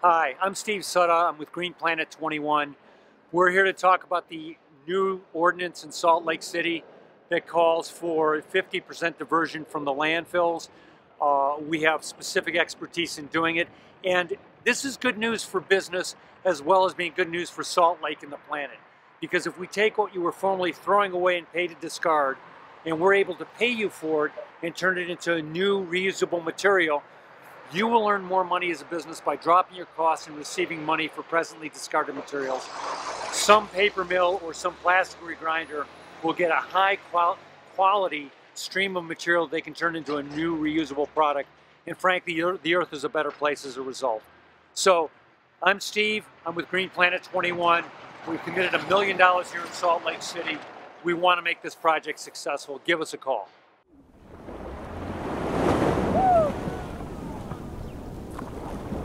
Hi, I'm Steve Sutta. I'm with Green Planet 21. We're here to talk about the new ordinance in Salt Lake City that calls for 50% diversion from the landfills. Uh, we have specific expertise in doing it. And this is good news for business as well as being good news for Salt Lake and the planet. Because if we take what you were formerly throwing away and pay to discard, and we're able to pay you for it and turn it into a new reusable material, you will earn more money as a business by dropping your costs and receiving money for presently discarded materials. Some paper mill or some plastic regrinder will get a high qual quality stream of material they can turn into a new reusable product. And frankly, the earth is a better place as a result. So I'm Steve. I'm with Green Planet 21. We've committed a million dollars here in Salt Lake City. We want to make this project successful. Give us a call.